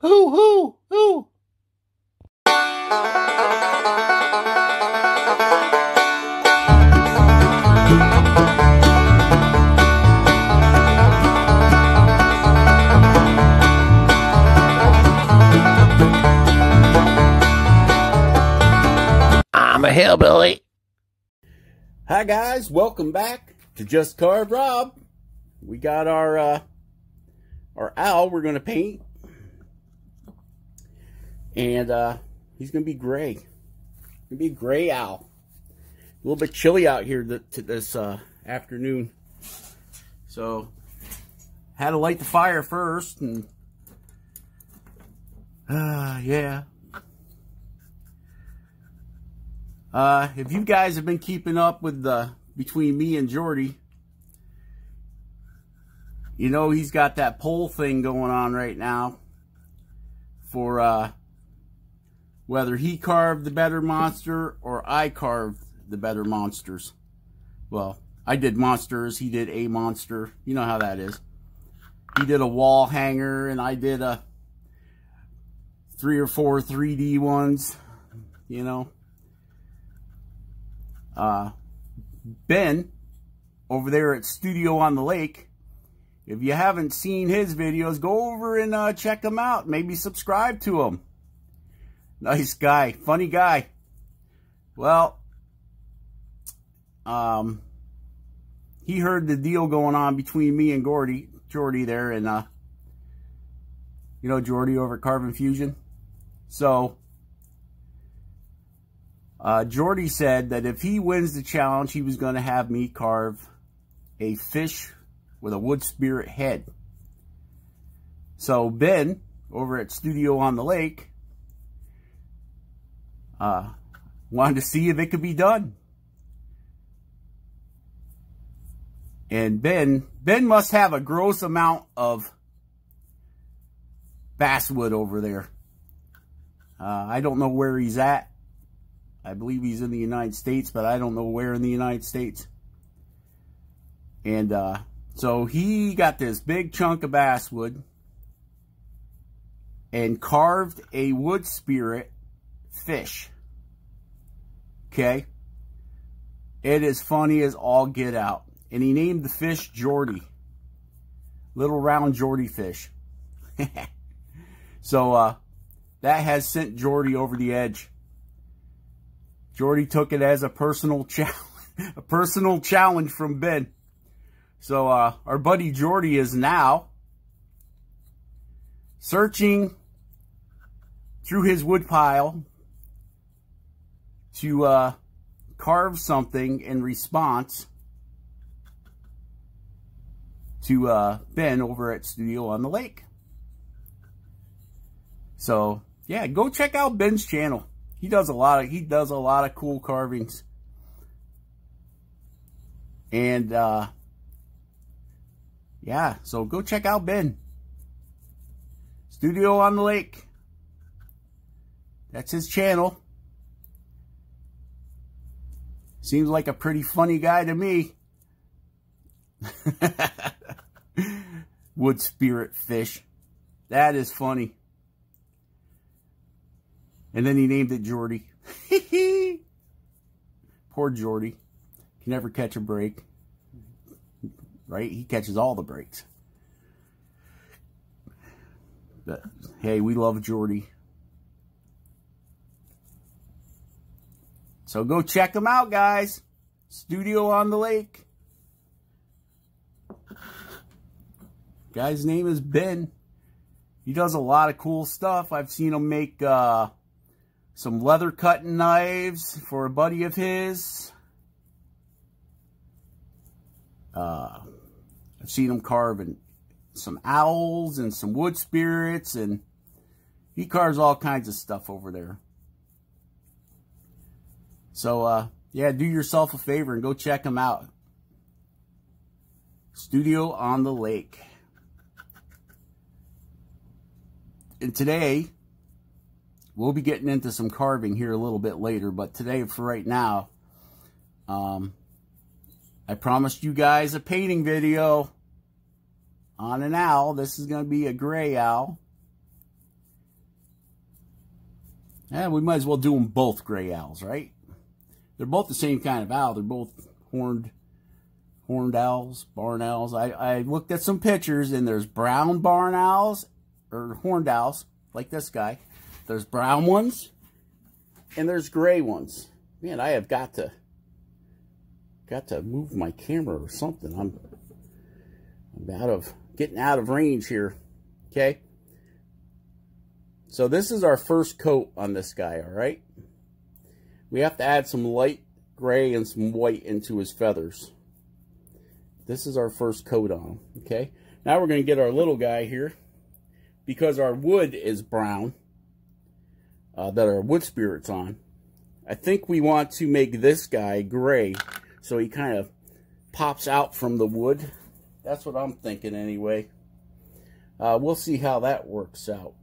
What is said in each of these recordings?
Hoo, hoo, hoo. I'm a hillbilly. Hi guys, welcome back to Just Carve Rob. We got our uh, our owl we're going to paint. And uh, he's going to be gray. Going to be gray owl. A little bit chilly out here th this uh, afternoon. So, had to light the fire first. And, uh, yeah. Uh, if you guys have been keeping up with the between me and Jordy, you know he's got that poll thing going on right now for uh, whether he carved the better monster or I carved the better monsters. Well, I did monsters, he did a monster. You know how that is. He did a wall hanger and I did a three or four 3D ones, you know. Uh, ben, over there at Studio on the Lake, if you haven't seen his videos, go over and uh, check them out. Maybe subscribe to him. Nice guy. Funny guy. Well, um, he heard the deal going on between me and Gordy, Jordy there, and, uh, you know, Jordy over at Carbon Fusion. So, uh, Jordy said that if he wins the challenge, he was going to have me carve a fish with a wood spirit head. So Ben, over at Studio on the Lake, uh, wanted to see if it could be done. And Ben, Ben must have a gross amount of basswood over there. Uh, I don't know where he's at. I believe he's in the United States, but I don't know where in the United States. And uh, so he got this big chunk of basswood and carved a wood spirit fish. Okay? It is funny as all get out. And he named the fish Jordy. Little round Jordy fish. so uh, that has sent Jordy over the edge. Jordy took it as a personal challenge, a personal challenge from Ben. So uh, our buddy Jordy is now searching through his woodpile to uh, carve something in response to uh, Ben over at Studio on the Lake. So yeah, go check out Ben's channel. He does a lot of he does a lot of cool carvings. And uh, yeah, so go check out Ben. Studio on the Lake. That's his channel. Seems like a pretty funny guy to me. Wood spirit fish. That is funny. And then he named it Jordy. Poor Jordy. Can never catch a break right? He catches all the breaks. But, hey, we love Jordy. So go check him out, guys. Studio on the Lake. Guy's name is Ben. He does a lot of cool stuff. I've seen him make uh, some leather cutting knives for a buddy of his. Uh, I've seen him carving some owls and some wood spirits, and he carves all kinds of stuff over there. So, uh, yeah, do yourself a favor and go check them out. Studio on the Lake. And today, we'll be getting into some carving here a little bit later, but today, for right now, um, I promised you guys a painting video on an owl. This is going to be a gray owl. Yeah, we might as well do them both gray owls, right? They're both the same kind of owl. They're both horned horned owls, barn owls. I, I looked at some pictures and there's brown barn owls or horned owls like this guy. There's brown ones and there's gray ones. Man, I have got to got to move my camera or something. I'm, I'm out of getting out of range here. Okay. So this is our first coat on this guy, all right? We have to add some light gray and some white into his feathers. This is our first coat on okay? Now we're going to get our little guy here. Because our wood is brown, uh, that our wood spirit's on, I think we want to make this guy gray so he kind of pops out from the wood. That's what I'm thinking anyway. Uh, we'll see how that works out.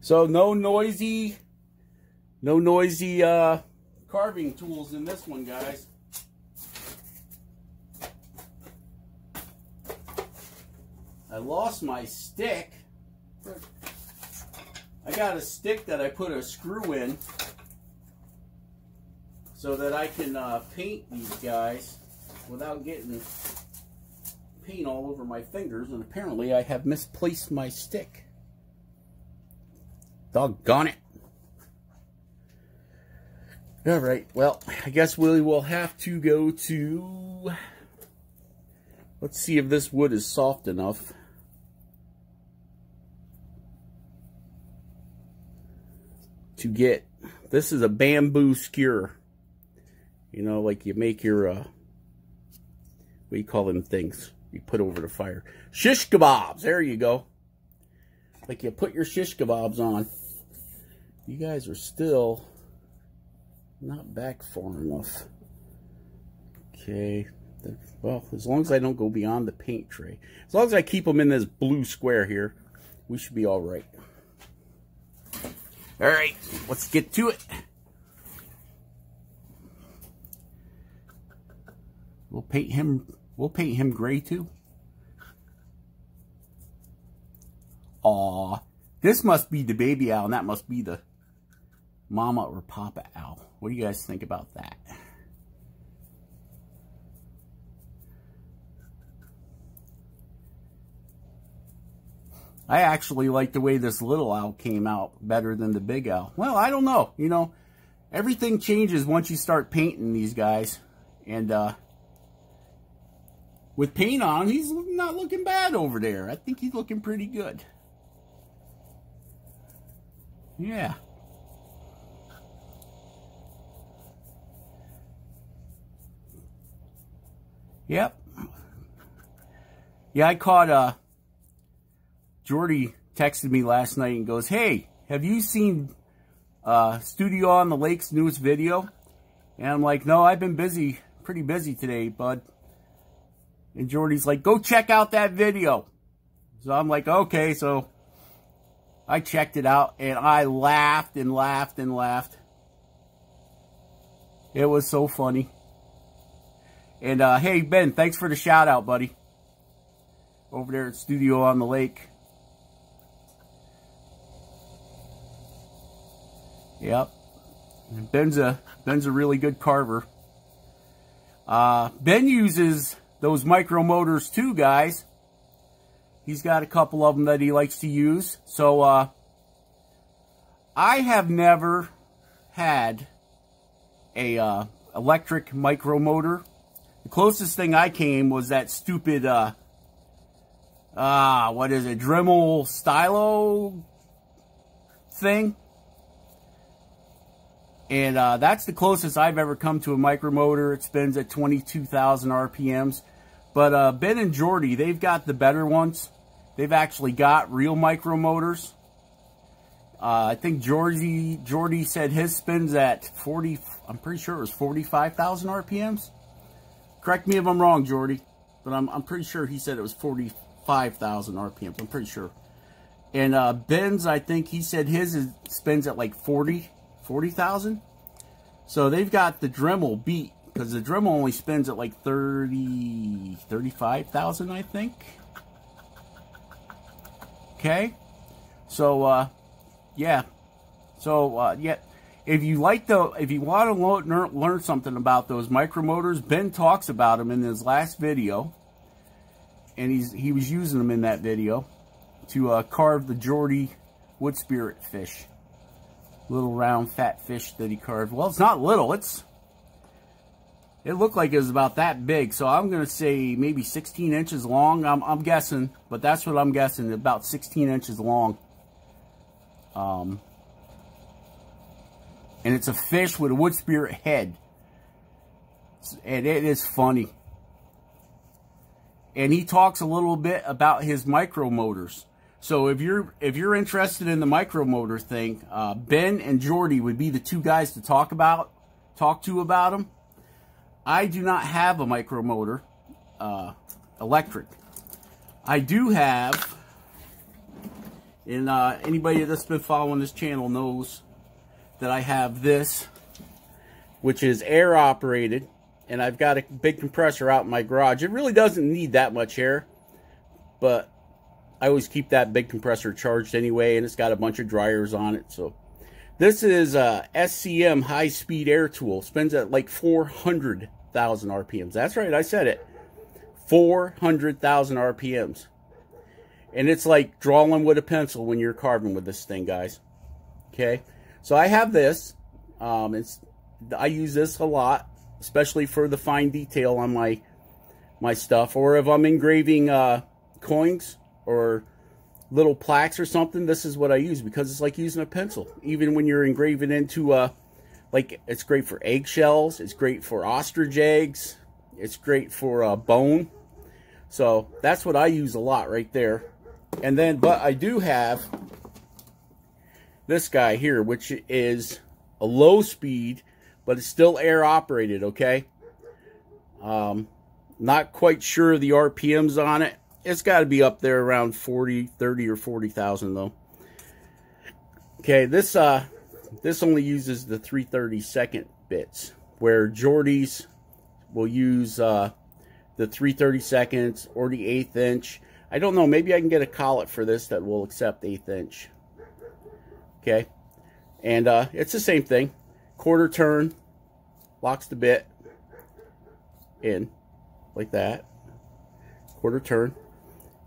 So no noisy, no noisy uh, carving tools in this one, guys. I lost my stick. I got a stick that I put a screw in so that I can uh, paint these guys without getting paint all over my fingers. And apparently I have misplaced my stick. Doggone it. All right, well, I guess we will have to go to... Let's see if this wood is soft enough. to get, this is a bamboo skewer. You know, like you make your, uh, what do you call them things? You put over the fire. Shish kebabs, there you go. Like you put your shish kebabs on. You guys are still not back far enough. Okay. Well, as long as I don't go beyond the paint tray. As long as I keep them in this blue square here, we should be all right. All right, let's get to it. We'll paint him, we'll paint him gray too. Aw, this must be the baby owl and that must be the mama or papa owl. What do you guys think about that? I actually like the way this little owl came out better than the big owl. Well, I don't know. You know, everything changes once you start painting these guys. And uh, with paint on, he's not looking bad over there. I think he's looking pretty good. Yeah. Yep. Yeah, I caught uh, Jordy texted me last night and goes, Hey, have you seen uh, Studio on the Lake's newest video? And I'm like, No, I've been busy, pretty busy today, bud. And Jordy's like, Go check out that video. So I'm like, Okay, so I checked it out and I laughed and laughed and laughed. It was so funny. And uh, hey, Ben, thanks for the shout out, buddy. Over there at Studio on the Lake. Yep. Ben's a, Ben's a really good carver. Uh, ben uses those micro motors too, guys. He's got a couple of them that he likes to use. So, uh, I have never had a uh, electric micro motor. Closest thing I came was that stupid, uh, uh, what is it, Dremel stylo thing. And uh, that's the closest I've ever come to a micromotor. It spins at 22,000 RPMs. But uh, Ben and Jordy, they've got the better ones. They've actually got real micromotors. Uh, I think Jordy, Jordy said his spins at 40, I'm pretty sure it was 45,000 RPMs. Correct me if I'm wrong, Jordy. But I'm, I'm pretty sure he said it was 45,000 RPMs. I'm pretty sure. And uh, Ben's, I think he said his is, spins at like 40 40,000. So they've got the Dremel beat because the Dremel only spins at like 30, 35,000, I think. Okay. So, uh, yeah, So, uh, yeah, if you like the, if you want to learn, learn something about those micromotors, Ben talks about them in his last video. And he's, he was using them in that video to uh, carve the Jordy wood spirit fish. Little round fat fish that he carved. Well, it's not little. It's it looked like it was about that big. So I'm going to say maybe 16 inches long. I'm, I'm guessing, but that's what I'm guessing. About 16 inches long. Um, and it's a fish with a wood spirit head. And it is funny. And he talks a little bit about his micromotors. So if you're if you're interested in the micromotor thing, uh, Ben and Jordy would be the two guys to talk about, talk to about them. I do not have a micromotor, uh, electric. I do have, and uh, anybody that's been following this channel knows that I have this, which is air operated, and I've got a big compressor out in my garage. It really doesn't need that much air, but I always keep that big compressor charged anyway, and it's got a bunch of dryers on it. So this is uh, a SCM high-speed air tool. Spins at like 400,000 RPMs. That's right, I said it. 400,000 RPMs. And it's like drawing with a pencil when you're carving with this thing, guys. Okay, so I have this. Um, it's I use this a lot, especially for the fine detail on my my stuff, or if I'm engraving uh, coins or little plaques or something, this is what I use because it's like using a pencil. Even when you're engraving into, uh, like, it's great for eggshells. It's great for ostrich eggs. It's great for uh, bone. So that's what I use a lot right there. And then, but I do have this guy here, which is a low speed, but it's still air operated, okay? Um, not quite sure the RPMs on it it's got to be up there around 40, 30 or 40,000 though. Okay, this uh this only uses the 332nd bits where Jordy's will use uh the 332nds or the eighth inch. I don't know, maybe I can get a collet for this that will accept eighth inch. Okay. And uh it's the same thing. Quarter turn, locks the bit in like that. Quarter turn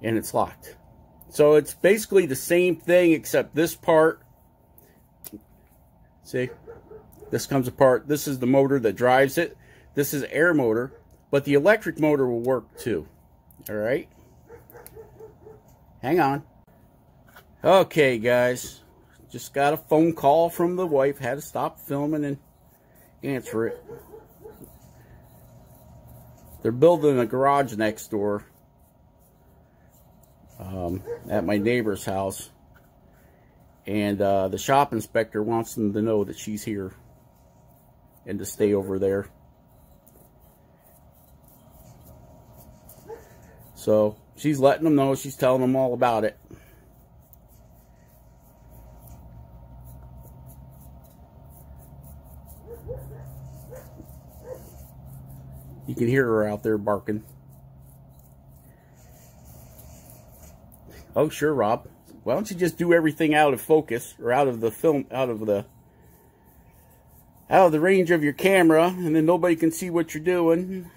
and it's locked. So it's basically the same thing except this part, see, this comes apart. This is the motor that drives it. This is air motor, but the electric motor will work too. All right. Hang on. Okay, guys. Just got a phone call from the wife. Had to stop filming and answer it. They're building a garage next door um, at my neighbor's house. And uh, the shop inspector wants them to know that she's here and to stay over there. So she's letting them know. She's telling them all about it. You can hear her out there barking. Oh, sure, Rob. Why don't you just do everything out of focus or out of the film, out of the out of the range of your camera, and then nobody can see what you're doing.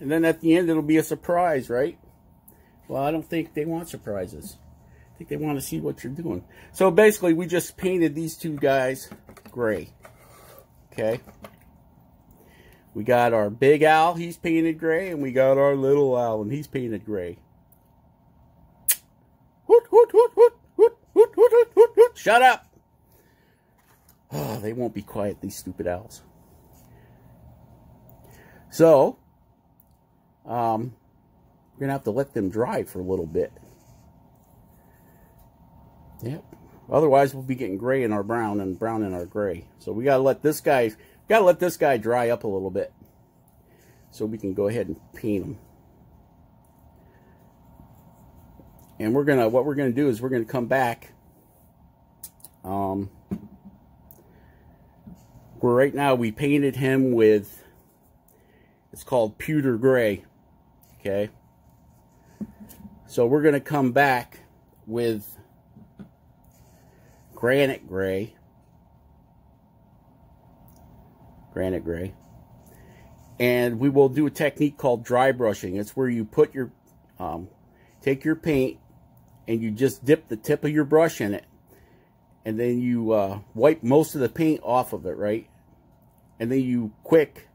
And then at the end, it'll be a surprise, right? Well, I don't think they want surprises. I think they want to see what you're doing. So basically, we just painted these two guys gray. Okay. We got our big owl, he's painted gray, and we got our little owl, and he's painted gray. Shut up! Oh, they won't be quiet, these stupid owls. So, um, we're going to have to let them dry for a little bit. Yep. Otherwise, we'll be getting gray in our brown and brown in our gray. So we got to let this guy, got to let this guy dry up a little bit. So we can go ahead and paint him. And we're going to, what we're going to do is we're going to come back um, right now we painted him with, it's called pewter gray. Okay. So we're going to come back with granite gray. Granite gray. And we will do a technique called dry brushing. It's where you put your, um, take your paint and you just dip the tip of your brush in it. And then you uh, wipe most of the paint off of it, right? And then you quick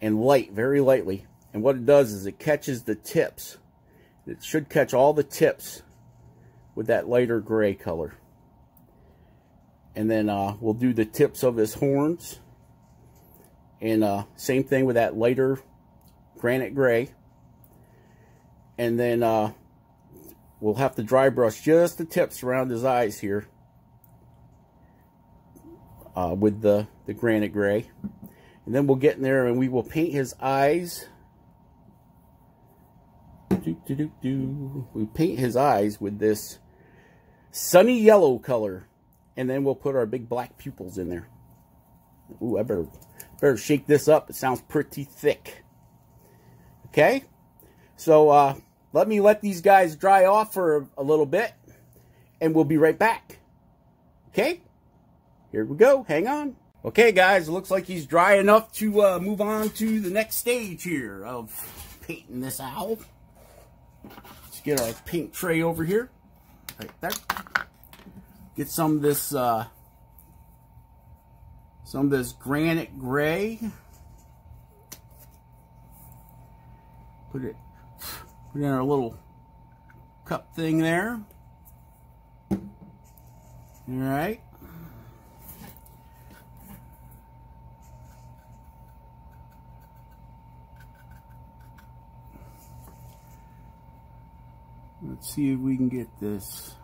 and light, very lightly. And what it does is it catches the tips. It should catch all the tips with that lighter gray color. And then uh, we'll do the tips of his horns. And uh, same thing with that lighter granite gray. And then uh, we'll have to dry brush just the tips around his eyes here. Uh, with the, the granite gray. And then we'll get in there and we will paint his eyes. We paint his eyes with this sunny yellow color. And then we'll put our big black pupils in there. Ooh, I better, better shake this up. It sounds pretty thick. Okay? So, uh, let me let these guys dry off for a little bit. And we'll be right back. Okay? Here we go. Hang on. Okay, guys, looks like he's dry enough to uh, move on to the next stage here of painting this owl. Let's get our paint tray over here. Right there. Get some of this, uh, some of this granite gray. Put it, put in our little cup thing there. All right. Let's see if we can get this.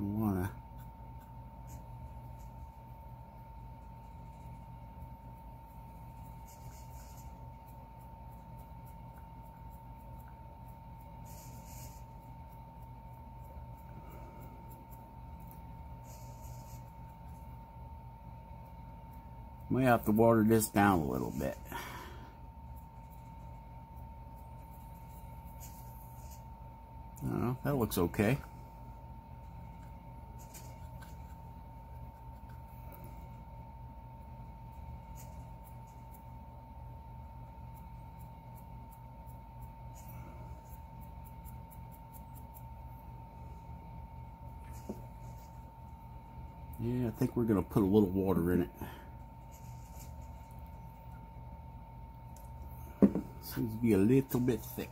I wanna. Have to water this down a little bit. that looks okay. Yeah, I think we're going to put a little water in it. Seems to be a little bit thick.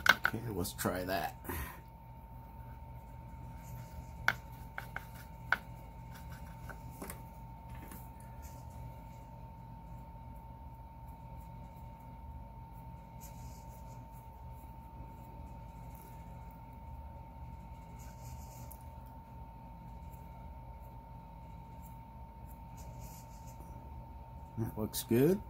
Okay, let's try that. That looks good.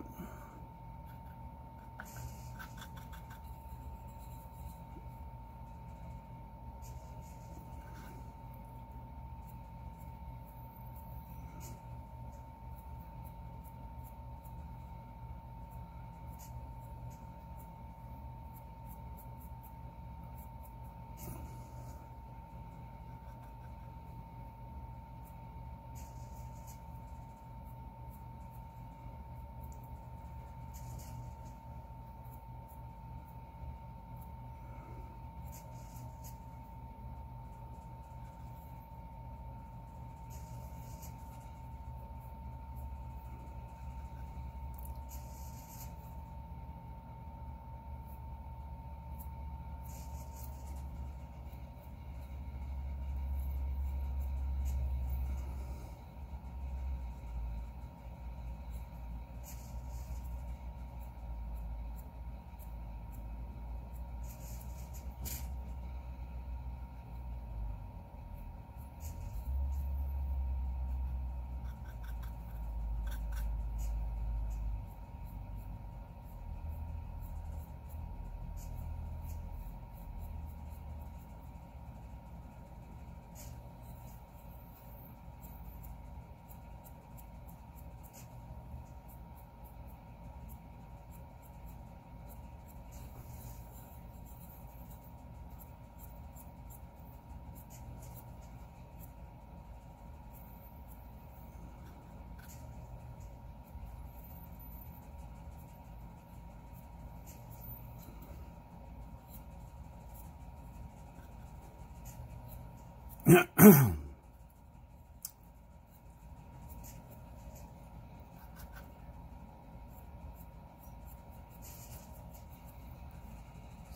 It's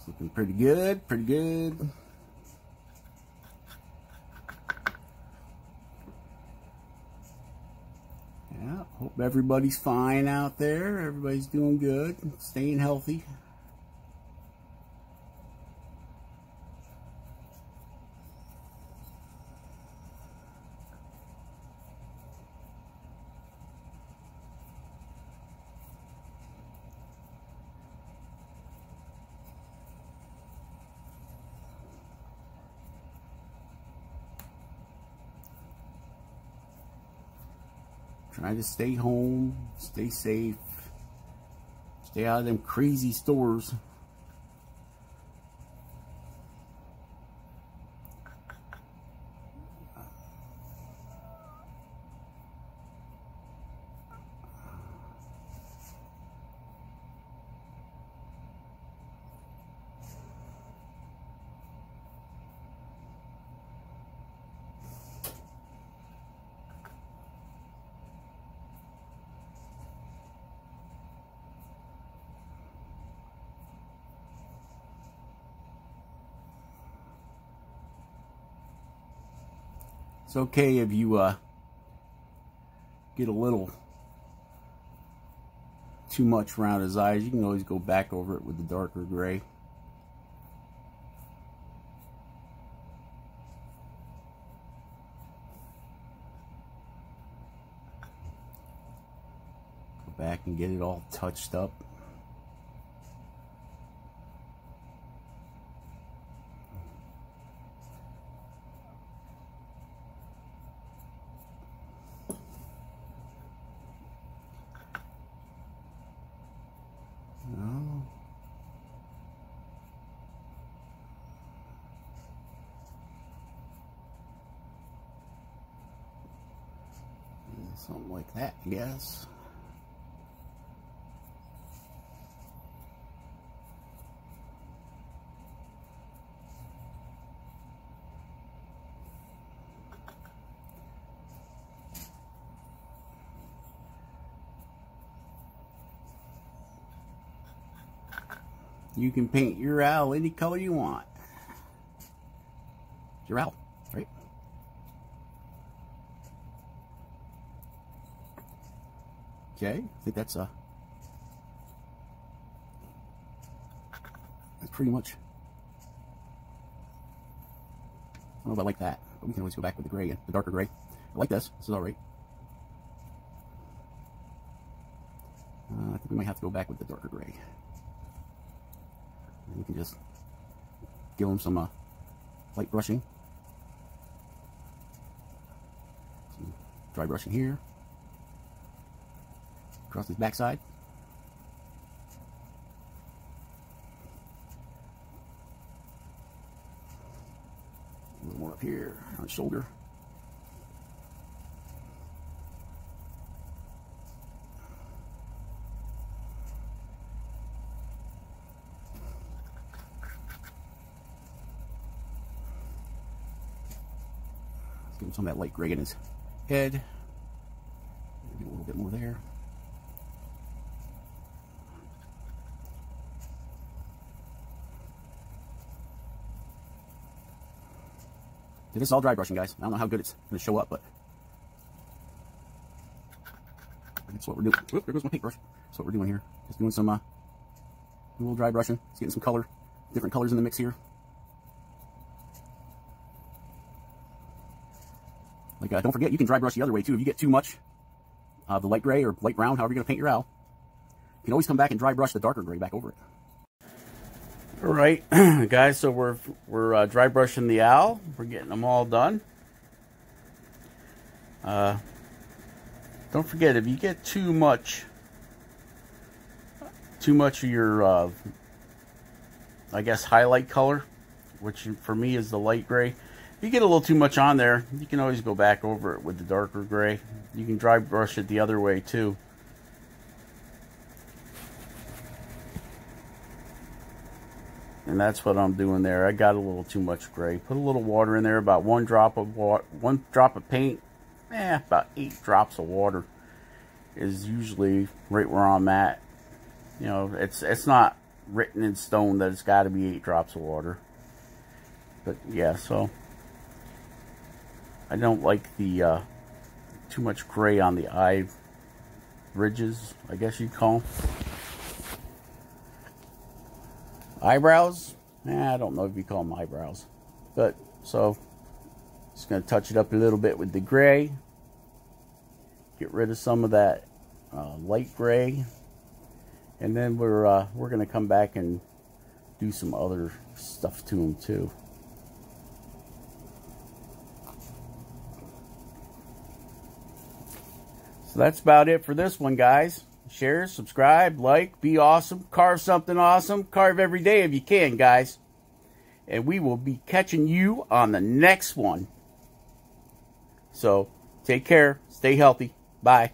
looking pretty good, pretty good. Yeah, hope everybody's fine out there. Everybody's doing good, staying healthy. Stay home, stay safe, stay out of them crazy stores. It's okay if you uh, get a little too much around his eyes. You can always go back over it with the darker gray. Go back and get it all touched up. No. Something like that, I guess. You can paint your owl any color you want. Your owl, right? Okay, I think that's uh that's pretty much. I don't know if I like that, but we can always go back with the gray, and the darker gray. I like this. This is all right. Uh, I think we might have to go back with the darker gray. And we can just give them some uh, light brushing. Some dry brushing here. Across his backside. A little more up here on his shoulder. Some of that light gray in his head. Maybe a little bit more there. This is all dry brushing, guys. I don't know how good it's going to show up, but that's what we're doing. Whoop, there goes my paintbrush. That's what we're doing here. Just doing some uh, a little dry brushing. Just getting some color, different colors in the mix here. Like, uh, don't forget, you can dry brush the other way too. If you get too much uh, the light gray or light brown, however you're going to paint your owl, you can always come back and dry brush the darker gray back over it. All right, guys, so we're, we're uh, dry brushing the owl. We're getting them all done. Uh, don't forget, if you get too much, too much of your, uh, I guess, highlight color, which for me is the light gray, if you get a little too much on there, you can always go back over it with the darker gray. You can dry brush it the other way too. And that's what I'm doing there. I got a little too much gray. Put a little water in there, about one drop of water, one drop of paint. Eh, about eight drops of water is usually right where I'm at. You know, it's it's not written in stone that it's got to be eight drops of water. But yeah, so I don't like the uh, too much gray on the eye ridges, I guess you'd call them. Eyebrows? Eh, I don't know if you call them eyebrows. But, so, just going to touch it up a little bit with the gray. Get rid of some of that uh, light gray. And then we're, uh, we're going to come back and do some other stuff to them too. So that's about it for this one, guys. Share, subscribe, like, be awesome, carve something awesome, carve every day if you can, guys. And we will be catching you on the next one. So take care, stay healthy. Bye.